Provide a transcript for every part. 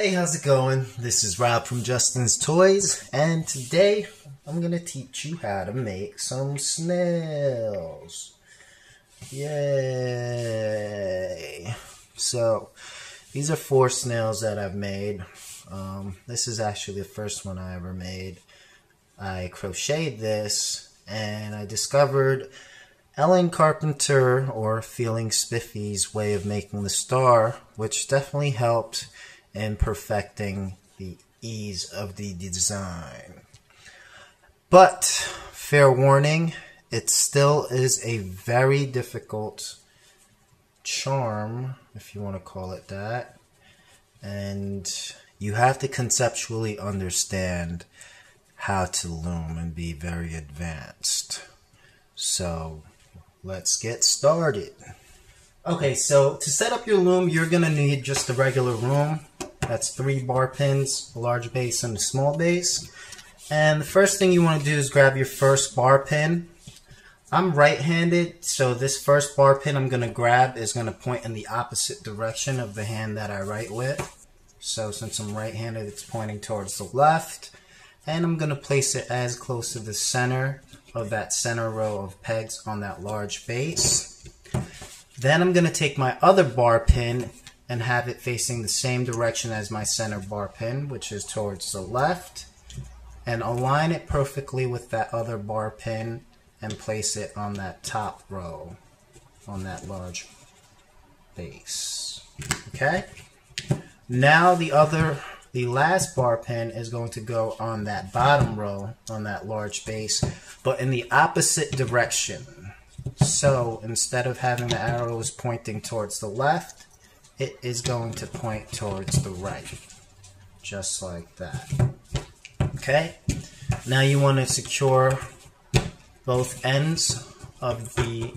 Hey, how's it going? This is Rob from Justin's Toys, and today I'm gonna teach you how to make some snails. Yay! So, these are four snails that I've made. Um, this is actually the first one I ever made. I crocheted this, and I discovered Ellen Carpenter or Feeling Spiffy's way of making the star, which definitely helped in perfecting the ease of the design. But, fair warning, it still is a very difficult charm, if you want to call it that. And you have to conceptually understand how to loom and be very advanced. So, let's get started. Okay, so to set up your loom, you're to need just a regular loom. That's three bar pins, a large base and a small base. And the first thing you want to do is grab your first bar pin. I'm right-handed, so this first bar pin I'm going to grab is going to point in the opposite direction of the hand that I write with. So since I'm right-handed, it's pointing towards the left. And I'm going to place it as close to the center of that center row of pegs on that large base. Then I'm going to take my other bar pin and have it facing the same direction as my center bar pin, which is towards the left, and align it perfectly with that other bar pin and place it on that top row on that large base. Okay? Now the other, the last bar pin is going to go on that bottom row on that large base, but in the opposite direction. So instead of having the arrows pointing towards the left, it is going to point towards the right, just like that. Okay, now you want to secure both ends of the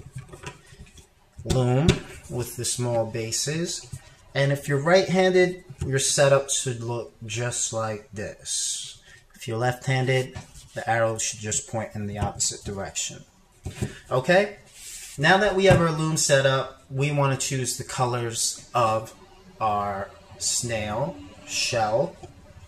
loom with the small bases. And if you're right-handed, your setup should look just like this. If you're left-handed, the arrow should just point in the opposite direction. Okay, now that we have our loom set up, we want to choose the colors of our snail shell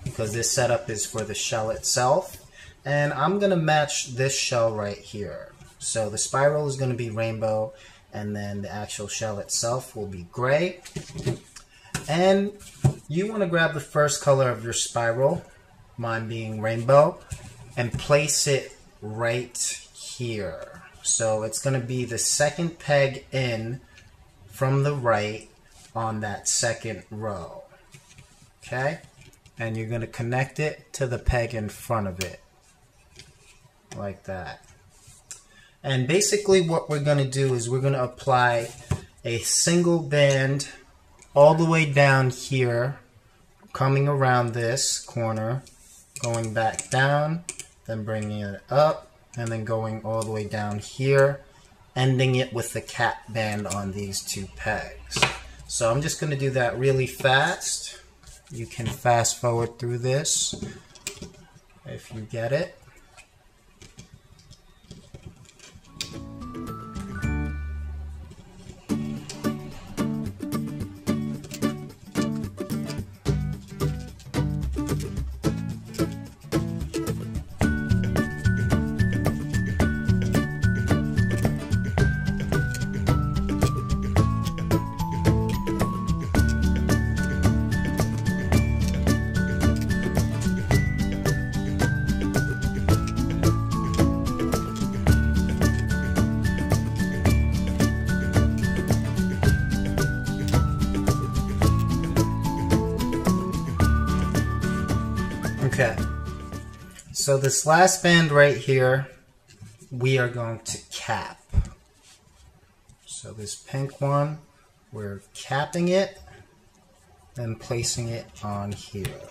because this setup is for the shell itself. And I'm going to match this shell right here. So the spiral is going to be rainbow and then the actual shell itself will be gray. And you want to grab the first color of your spiral, mine being rainbow, and place it right here. So it's going to be the second peg in from the right on that second row. Okay? And you're going to connect it to the peg in front of it. Like that. And basically what we're going to do is we're going to apply a single band all the way down here, coming around this corner, going back down, then bringing it up, and then going all the way down here, ending it with the cap band on these two pegs. So I'm just going to do that really fast. You can fast forward through this if you get it. So this last band right here, we are going to cap. So this pink one, we're capping it and placing it on here.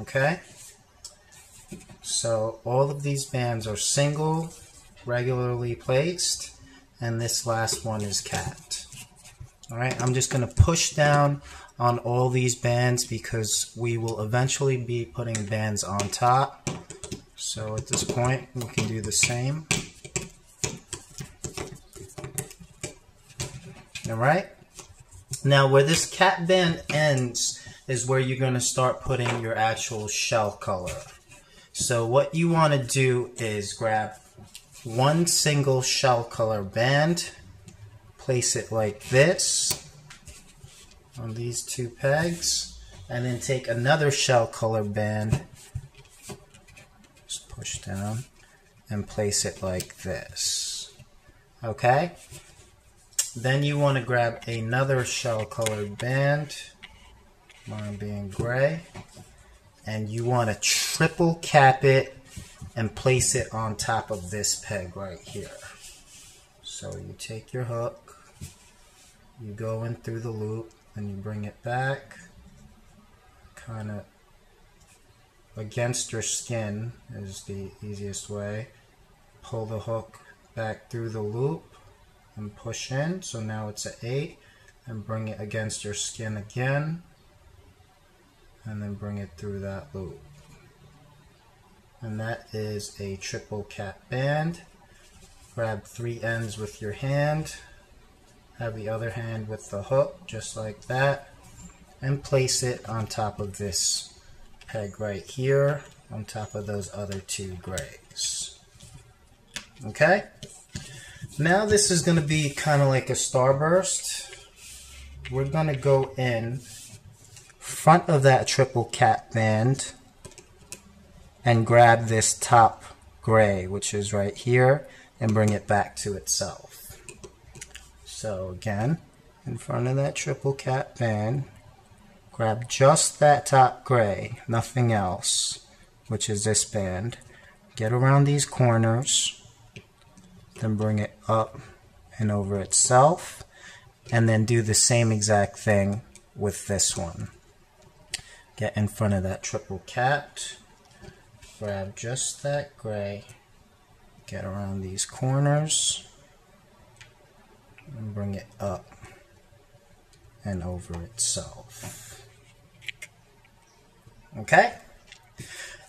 Okay? So all of these bands are single, regularly placed, and this last one is capped. Alright, I'm just going to push down on all these bands because we will eventually be putting bands on top. So at this point, we can do the same. All right. Now where this cap band ends, is where you're going to start putting your actual shell color. So what you want to do is grab one single shell color band, place it like this on these two pegs, and then take another shell color band, just push down, and place it like this. Okay? Then you want to grab another shell colored band, mine being gray, and you want to triple cap it and place it on top of this peg right here. So you take your hook, you go in through the loop, and you bring it back, kind of against your skin is the easiest way. Pull the hook back through the loop and push in. So now it's an 8 and bring it against your skin again and then bring it through that loop. And that is a triple cap band. Grab three ends with your hand. Have the other hand with the hook, just like that. And place it on top of this peg right here, on top of those other two grays. Okay? Now this is going to be kind of like a starburst. We're going to go in front of that triple cap band and grab this top gray, which is right here, and bring it back to itself. So again, in front of that triple cap band, grab just that top gray, nothing else, which is this band. Get around these corners then bring it up and over itself and then do the same exact thing with this one get in front of that triple cap, grab just that gray get around these corners bring it up and over itself okay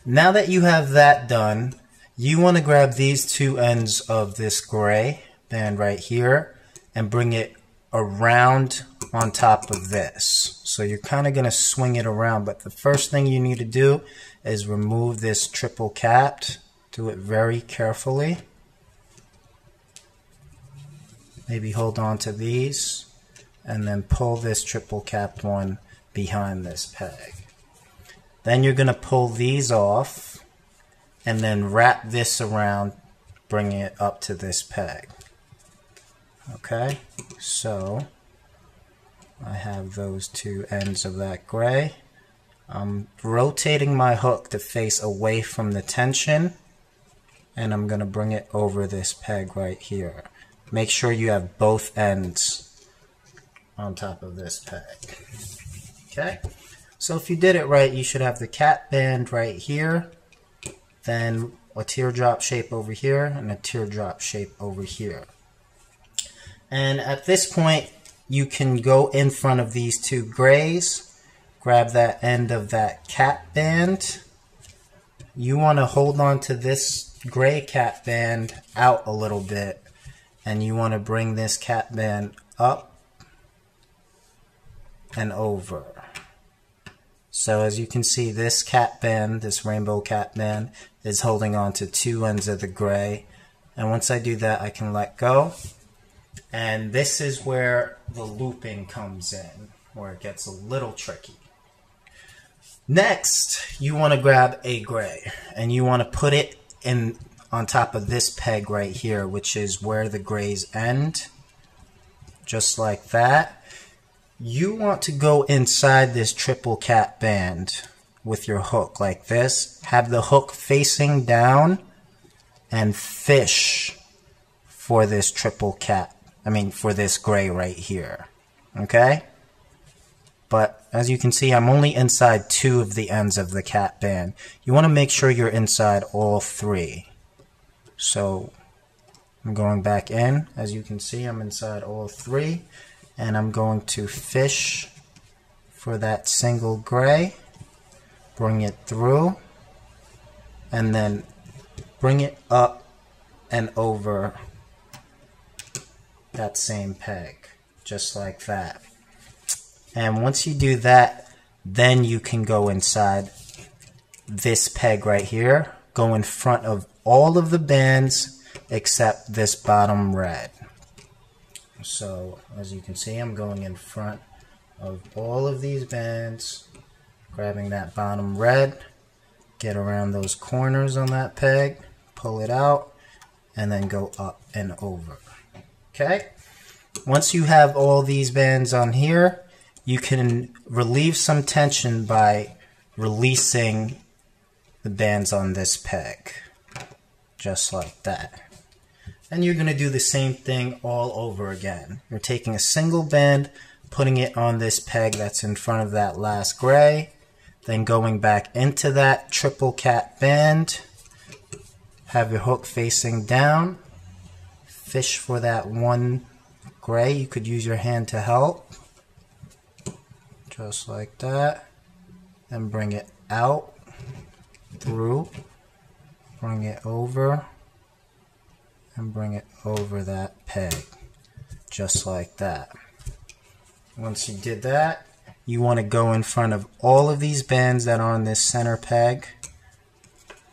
now that you have that done you want to grab these two ends of this gray band right here and bring it around on top of this. So you're kind of going to swing it around, but the first thing you need to do is remove this triple capped. Do it very carefully. Maybe hold on to these and then pull this triple capped one behind this peg. Then you're going to pull these off and then wrap this around, bringing it up to this peg. Okay, so I have those two ends of that gray. I'm rotating my hook to face away from the tension and I'm going to bring it over this peg right here. Make sure you have both ends on top of this peg. Okay, so if you did it right, you should have the cap band right here then a teardrop shape over here and a teardrop shape over here. And at this point, you can go in front of these two grays, grab that end of that cap band. You want to hold on to this gray cap band out a little bit, and you want to bring this cap band up and over. So as you can see, this cap band, this rainbow cap band, is holding on to two ends of the gray. And once I do that, I can let go. And this is where the looping comes in, where it gets a little tricky. Next, you want to grab a gray, and you want to put it in on top of this peg right here, which is where the grays end, just like that you want to go inside this triple cap band with your hook like this. Have the hook facing down and fish for this triple cap. I mean, for this gray right here. Okay? But as you can see, I'm only inside two of the ends of the cap band. You want to make sure you're inside all three. So I'm going back in. As you can see, I'm inside all three. And I'm going to fish for that single gray. Bring it through. And then bring it up and over that same peg. Just like that. And once you do that Then you can go inside this peg right here, go in front of all of the bands except this bottom red. So as you can see, I'm going in front of all of these bands, grabbing that bottom red, get around those corners on that peg, pull it out, and then go up and over. Okay? Once you have all these bands on here, you can relieve some tension by releasing the bands on this peg. Just like that. And you're going to do the same thing all over again. You're taking a single band, putting it on this peg that's in front of that last gray, then going back into that triple cap band, have your hook facing down, fish for that one gray. You could use your hand to help, just like that. Then bring it out, through, bring it over, and bring it over that peg, just like that. Once you did that, you want to go in front of all of these bands that are on this center peg.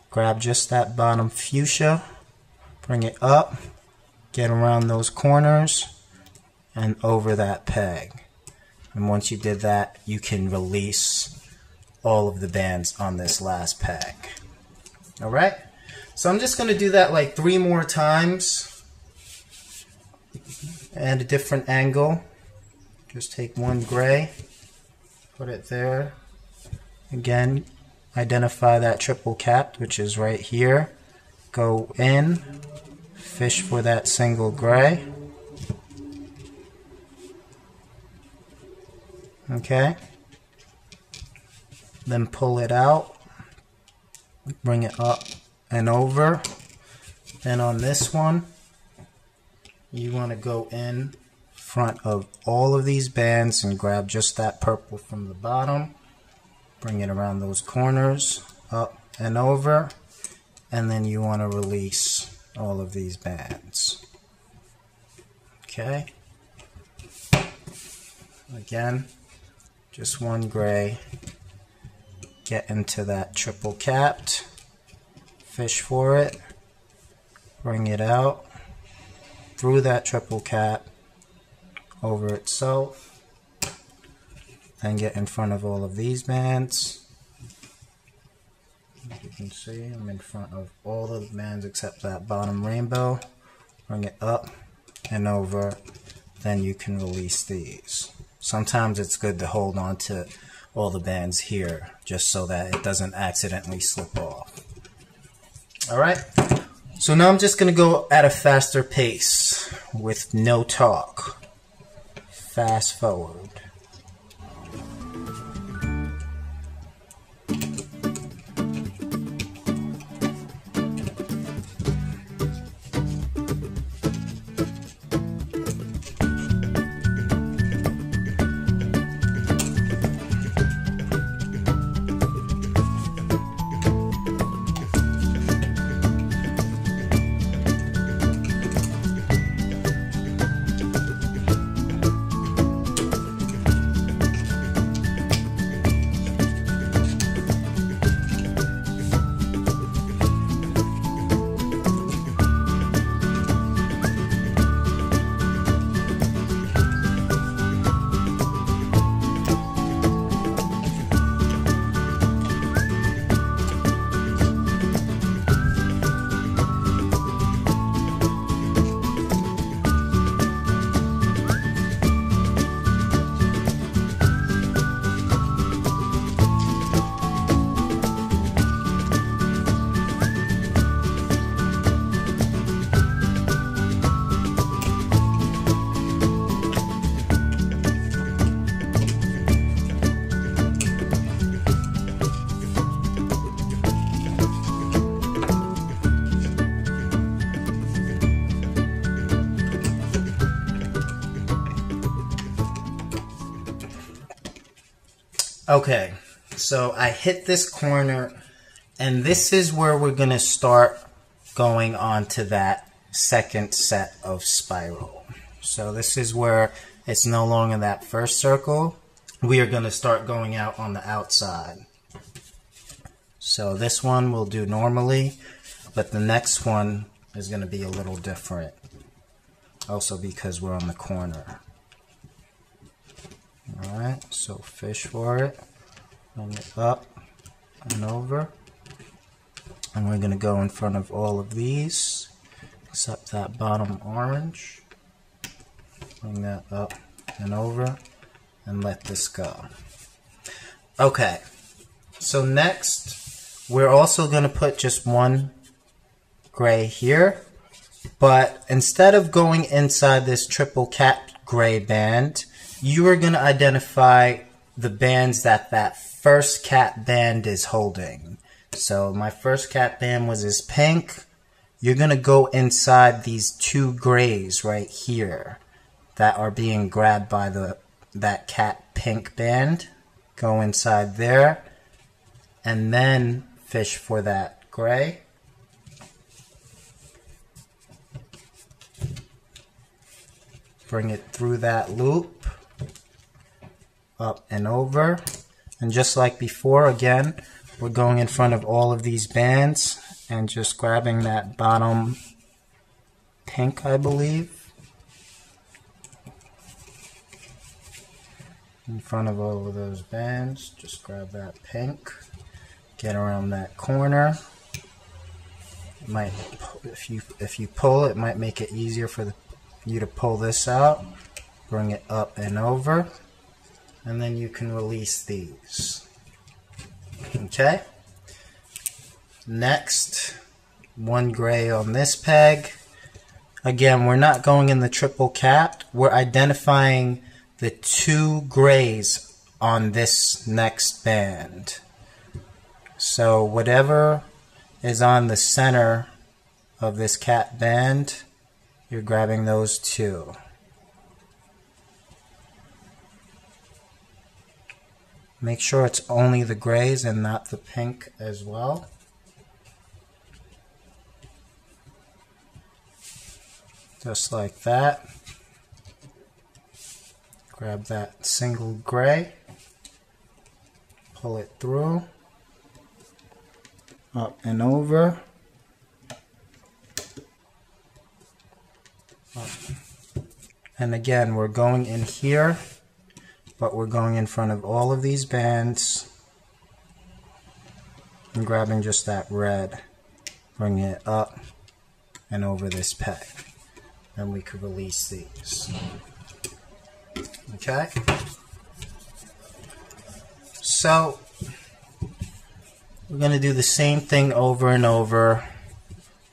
Grab just that bottom fuchsia, bring it up, get around those corners, and over that peg. And once you did that, you can release all of the bands on this last peg. Alright? So I'm just going to do that like three more times at a different angle. Just take one gray, put it there. Again, identify that triple cap, which is right here. Go in, fish for that single gray. Okay. Then pull it out, bring it up and over. Then on this one, you want to go in front of all of these bands and grab just that purple from the bottom. Bring it around those corners, up and over. And then you want to release all of these bands. Okay. Again, just one gray. Get into that triple capped fish for it, bring it out through that triple cap over itself, then get in front of all of these bands. As you can see, I'm in front of all the bands except that bottom rainbow. Bring it up and over, then you can release these. Sometimes it's good to hold on to all the bands here just so that it doesn't accidentally slip off. All right. So now I'm just going to go at a faster pace with no talk. Fast forward. Okay, so I hit this corner, and this is where we're going to start going on to that second set of spiral. So this is where it's no longer that first circle. we are going to start going out on the outside. So this one we'll do normally, but the next one is going to be a little different. Also because we're on the corner. Alright, so fish for it. Bring it up and over. And we're going to go in front of all of these, except that bottom orange. Bring that up and over, and let this go. Okay, so next, we're also going to put just one gray here. But instead of going inside this triple cap gray band, you are going to identify the bands that that first cap band is holding. So my first cap band was this pink. You're going to go inside these two grays right here that are being grabbed by the that cap pink band. Go inside there and then fish for that gray. Bring it through that loop, up and over. And just like before, again, we're going in front of all of these bands and just grabbing that bottom pink, I believe. In front of all of those bands, just grab that pink, get around that corner. It might, if you if you pull, it might make it easier for the, you to pull this out. Bring it up and over, and then you can release these. Okay. Next, one gray on this peg. Again, we're not going in the triple cap. We're identifying the two grays on this next band. So whatever is on the center of this cap band, you're grabbing those two. Make sure it's only the grays and not the pink as well. Just like that. Grab that single gray, pull it through, up and over. And again, we're going in here but we're going in front of all of these bands and grabbing just that red, bringing it up and over this peg. And we could release these. Okay? So, we're going to do the same thing over and over.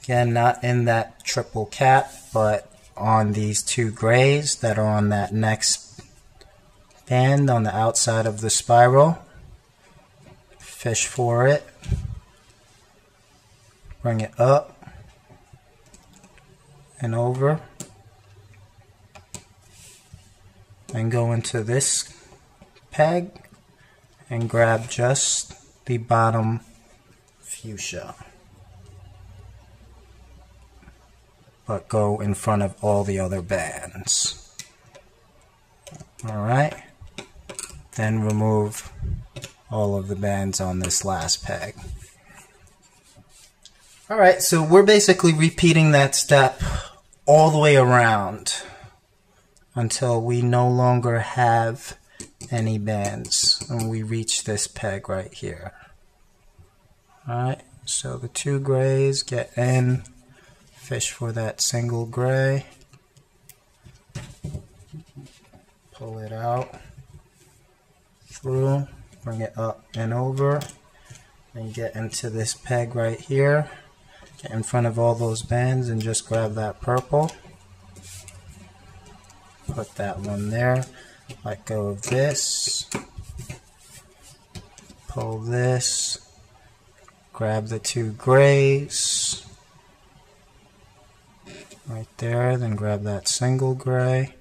Again, not in that triple cap, but on these two grays that are on that next and on the outside of the spiral. Fish for it. Bring it up and over. And go into this peg and grab just the bottom fuchsia. But go in front of all the other bands. Alright. Then remove all of the bands on this last peg. Alright, so we're basically repeating that step all the way around until we no longer have any bands and we reach this peg right here. Alright, so the two grays get in, fish for that single gray, pull it out through, bring it up and over, and get into this peg right here. Get in front of all those bands and just grab that purple. Put that one there. Let go of this. Pull this. Grab the two grays. Right there. Then grab that single gray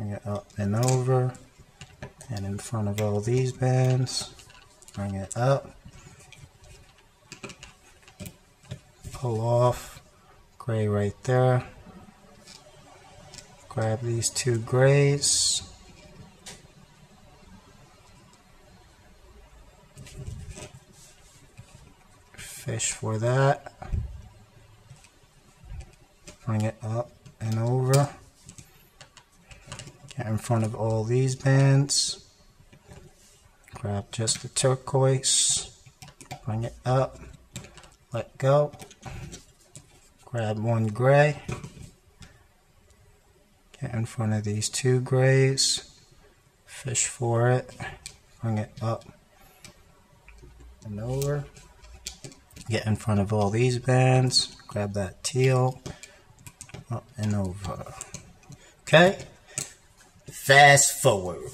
bring it up and over. And in front of all these bands bring it up. Pull off. Gray right there. Grab these two grays. Fish for that. Bring it up and over. In front of all these bands. Grab just the turquoise. Bring it up. Let go. Grab one gray. Get in front of these two grays. Fish for it. Bring it up and over. Get in front of all these bands. Grab that teal. Up and over. Okay. Fast forward.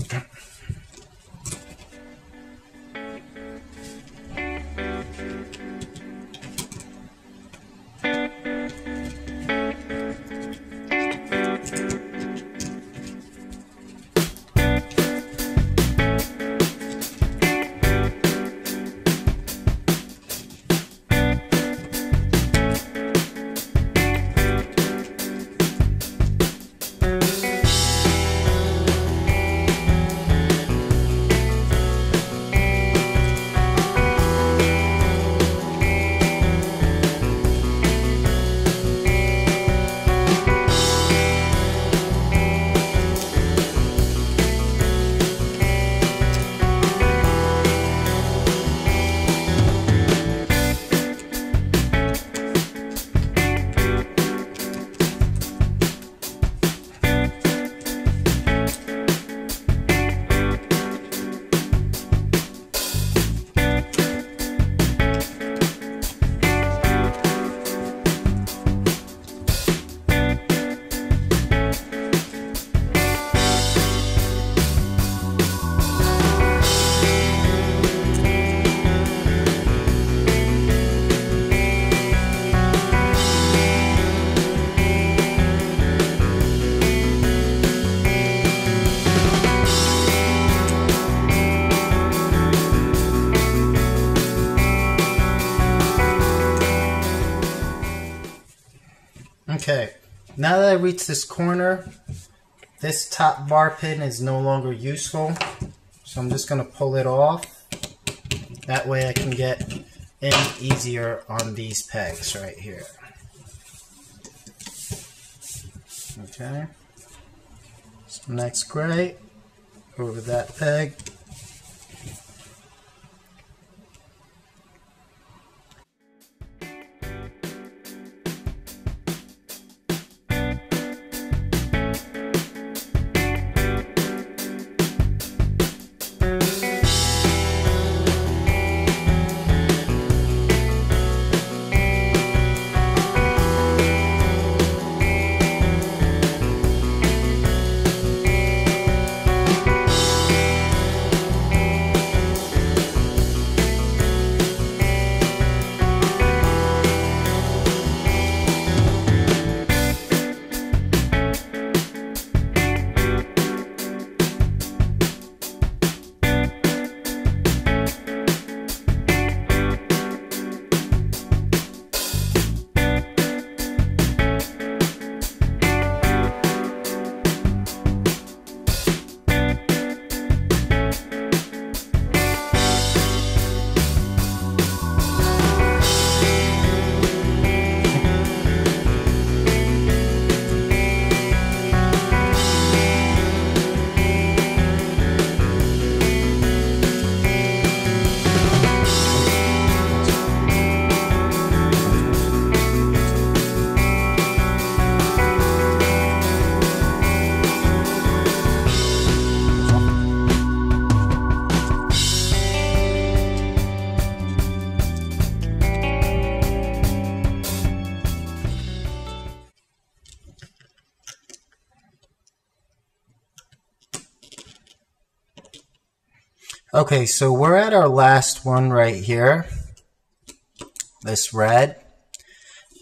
Now that I reach this corner, this top bar pin is no longer useful. So I'm just going to pull it off. That way I can get in easier on these pegs right here. Okay. So next gray over that peg. Okay, so we're at our last one right here. This red.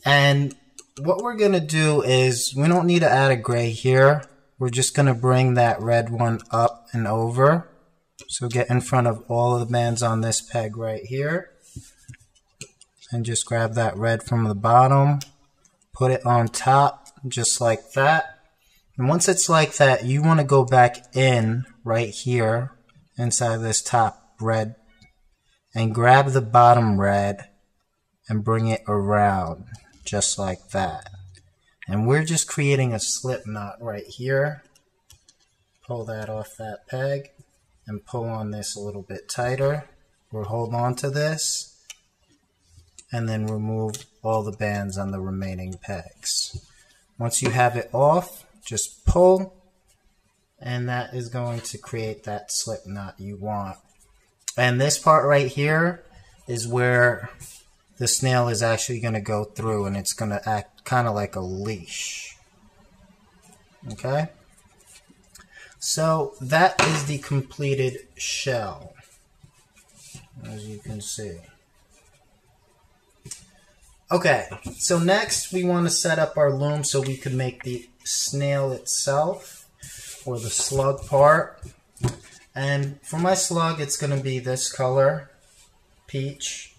And what we're going to do is, we don't need to add a gray here. We're just going to bring that red one up and over. So get in front of all of the bands on this peg right here. And just grab that red from the bottom. Put it on top, just like that. And once it's like that, you want to go back in right here inside this top red and grab the bottom red and bring it around just like that. And we're just creating a slip knot right here. Pull that off that peg and pull on this a little bit tighter. We'll hold on to this and then remove all the bands on the remaining pegs. Once you have it off, just pull and that is going to create that slip knot you want. And this part right here is where the snail is actually going to go through and it's going to act kind of like a leash. Okay? So that is the completed shell, as you can see. Okay, so next we want to set up our loom so we can make the snail itself, or the slug part. And for my slug, it's going to be this color, peach,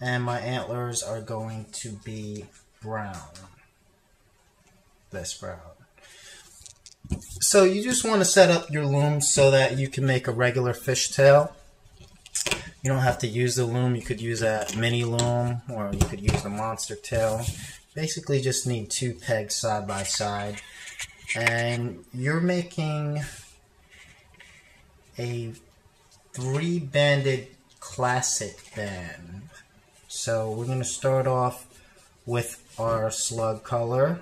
and my antlers are going to be brown, this brown. So you just want to set up your loom so that you can make a regular fishtail. You don't have to use the loom. You could use a mini loom or you could use the monster tail. Basically just need two pegs side by side. And you're making a three banded classic band. So we're going to start off with our slug color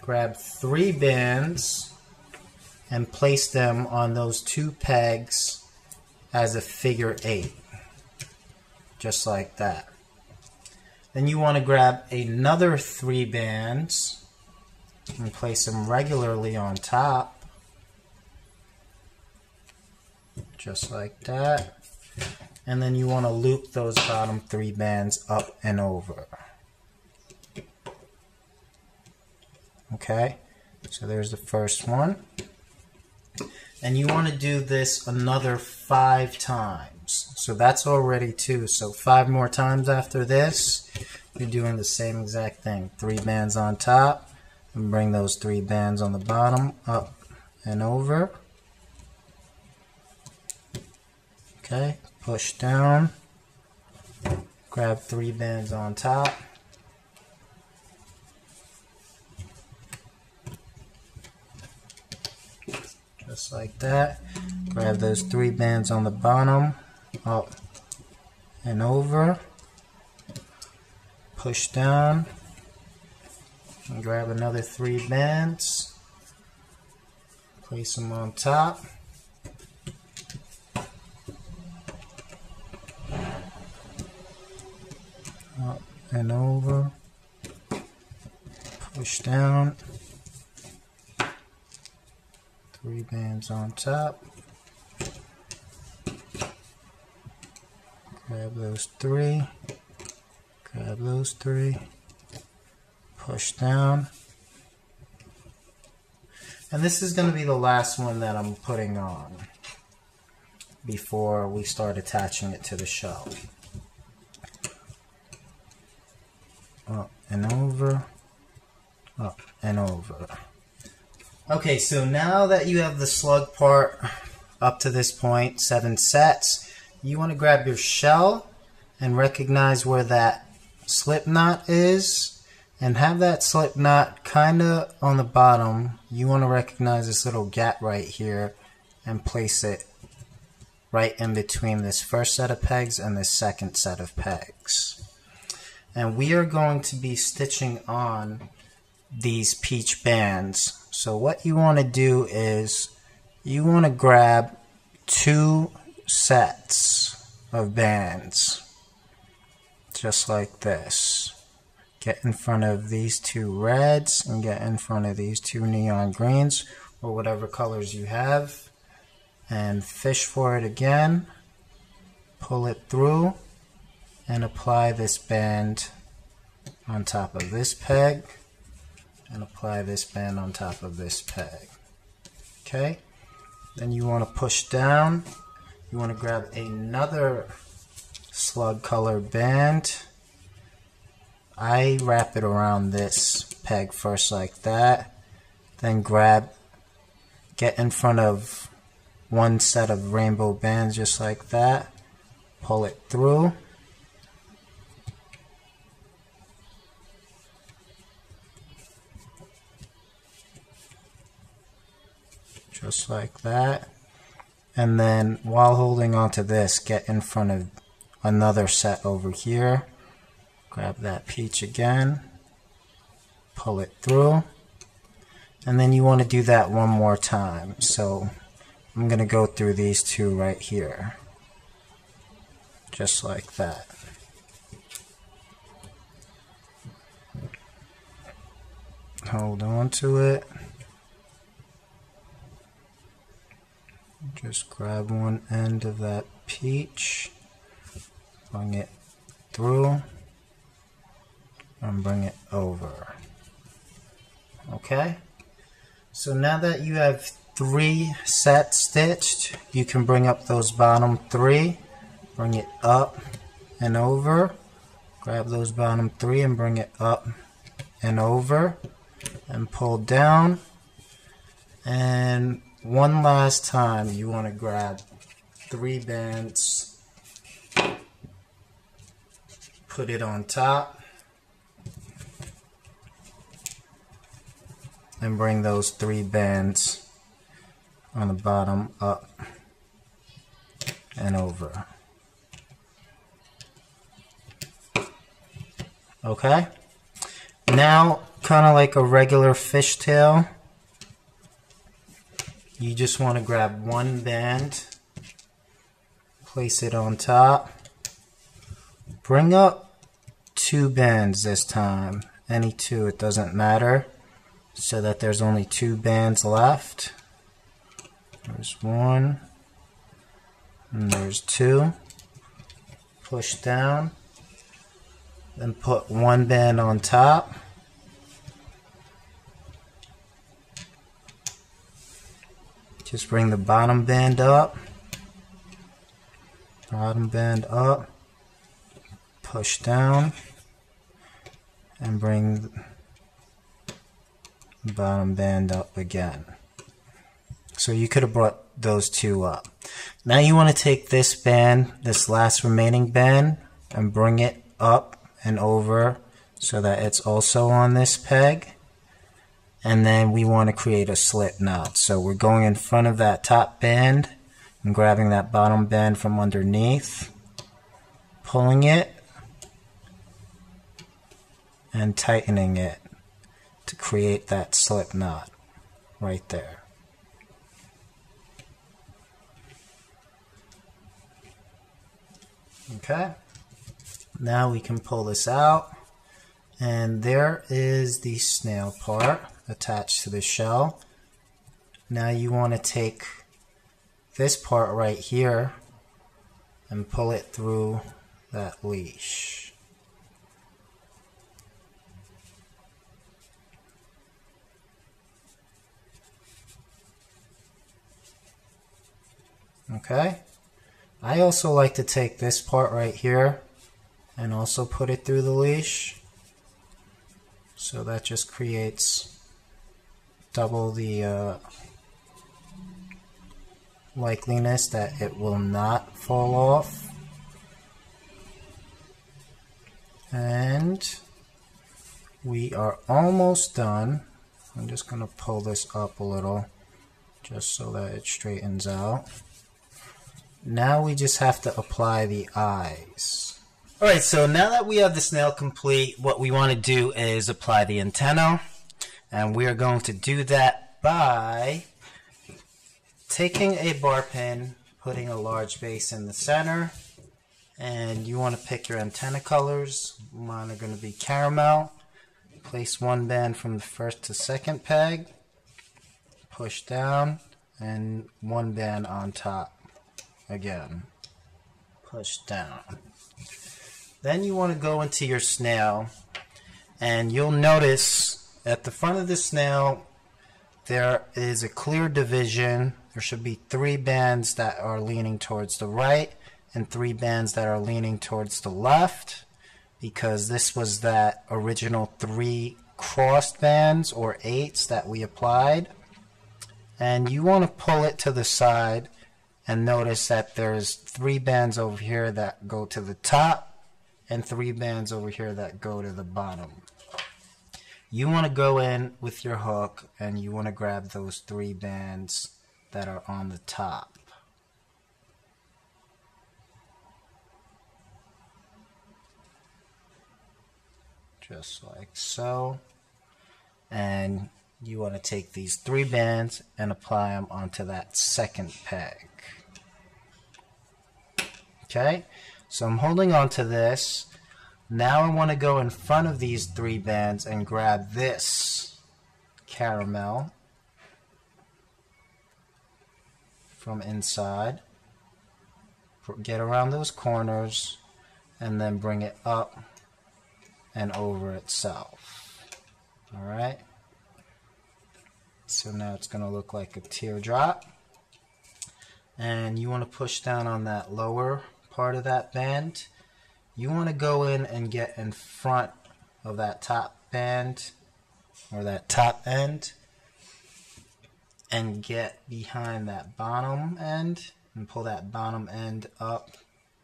grab three bands and place them on those two pegs as a figure eight. Just like that. Then you want to grab another three bands and place them regularly on top. Just like that. And then you want to loop those bottom three bands up and over. Okay, so there's the first one. And you want to do this another five times. So that's already two. So five more times after this, you're doing the same exact thing. Three bands on top, and bring those three bands on the bottom up and over. Okay, push down, grab three bands on top, just like that. Grab those three bands on the bottom, up and over. Push down grab another three bands. Place them on top. Up and over. Push down three bands on top. Grab those three, grab those three, push down. And this is going to be the last one that I'm putting on before we start attaching it to the shell. Up and over, up and over. Okay, so now that you have the slug part up to this point, seven sets, you want to grab your shell and recognize where that slip knot is and have that slip knot kind of on the bottom. You want to recognize this little gap right here and place it right in between this first set of pegs and this second set of pegs. And we are going to be stitching on these peach bands so what you want to do is you want to grab two sets of bands just like this. Get in front of these two reds and get in front of these two neon greens or whatever colors you have and fish for it again. Pull it through and apply this band on top of this peg and apply this band on top of this peg. Okay, then you want to push down. You want to grab another slug color band. I wrap it around this peg first like that, then grab, get in front of one set of rainbow bands just like that, pull it through, just like that. And then while holding onto this, get in front of another set over here. Grab that peach again, pull it through, and then you want to do that one more time. So I'm going to go through these two right here, just like that. Hold on to it. Just grab one end of that peach, bring it through, and bring it over. Okay? So now that you have three sets stitched, you can bring up those bottom three, bring it up and over, grab those bottom three and bring it up and over, and pull down, and one last time you want to grab three bands, put it on top, and bring those three bands on the bottom up and over. Okay? Now, kind of like a regular fishtail, you just want to grab one band, place it on top, bring up two bands this time, any two, it doesn't matter, so that there's only two bands left. There's one, and there's two. Push down, then put one band on top. Just bring the bottom band up. Bottom band up. Push down. And bring bottom band up again. So you could have brought those two up. Now you want to take this band, this last remaining band, and bring it up and over so that it's also on this peg and then we want to create a slip knot. So we're going in front of that top band and grabbing that bottom band from underneath, pulling it, and tightening it to create that slip knot right there. Okay, now we can pull this out and there is the snail part attached to the shell. Now you want to take this part right here and pull it through that leash. Okay. I also like to take this part right here and also put it through the leash. So that just creates double the uh, likeliness that it will not fall off. And we are almost done. I'm just going to pull this up a little just so that it straightens out. Now we just have to apply the eyes. Alright, so now that we have the snail complete, what we want to do is apply the antenna. And we are going to do that by taking a bar pin, putting a large base in the center, and you want to pick your antenna colors. Mine are going to be caramel. Place one band from the first to second peg, push down, and one band on top again. Push down. Then you want to go into your snail, and you'll notice at the front of the snail, there is a clear division. There should be three bands that are leaning towards the right and three bands that are leaning towards the left because this was that original three crossed bands or eights that we applied. And you want to pull it to the side and notice that there's three bands over here that go to the top and three bands over here that go to the bottom you want to go in with your hook and you want to grab those three bands that are on the top. Just like so. And you want to take these three bands and apply them onto that second peg. Okay, so I'm holding on to this. Now I want to go in front of these three bands and grab this caramel from inside. Get around those corners and then bring it up and over itself. Alright. So now it's going to look like a teardrop. And you want to push down on that lower part of that band, you want to go in and get in front of that top band or that top end and get behind that bottom end and pull that bottom end up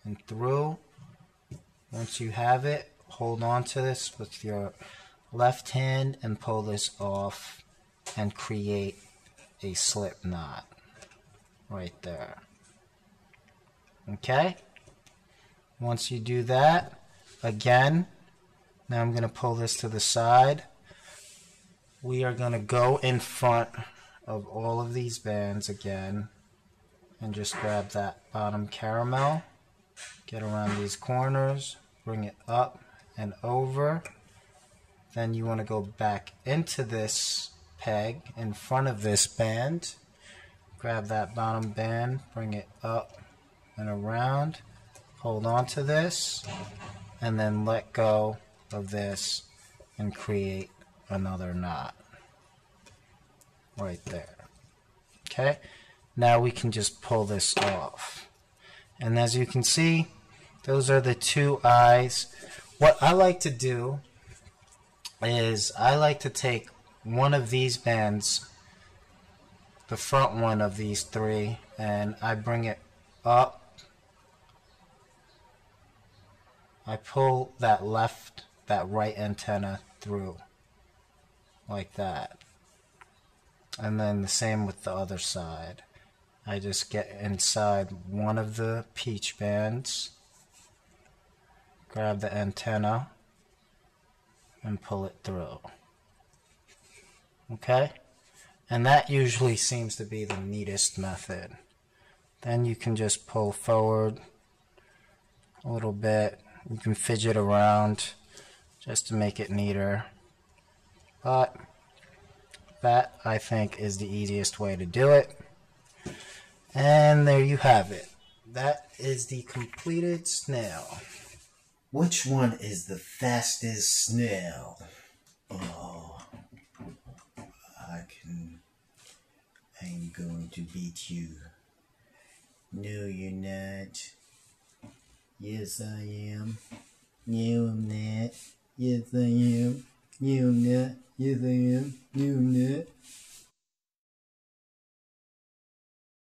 and through. Once you have it, hold on to this with your left hand and pull this off and create a slip knot right there. Okay? Once you do that, again, now I'm going to pull this to the side. We are going to go in front of all of these bands again and just grab that bottom caramel, get around these corners, bring it up and over. Then you want to go back into this peg in front of this band. Grab that bottom band, bring it up and around hold on to this and then let go of this and create another knot right there. Okay? Now we can just pull this off. And as you can see those are the two eyes. What I like to do is I like to take one of these bands the front one of these three and I bring it up I pull that left, that right antenna through like that. And then the same with the other side. I just get inside one of the peach bands, grab the antenna, and pull it through. Okay? And that usually seems to be the neatest method. Then you can just pull forward a little bit you can fidget around just to make it neater. But that, I think, is the easiest way to do it. And there you have it. That is the completed snail. Which one is the fastest snail? Oh, I can. I'm going to beat you. No, you're not. Yes, I am. You am not. Yes, I am. You am not. Yes, I am. You am not.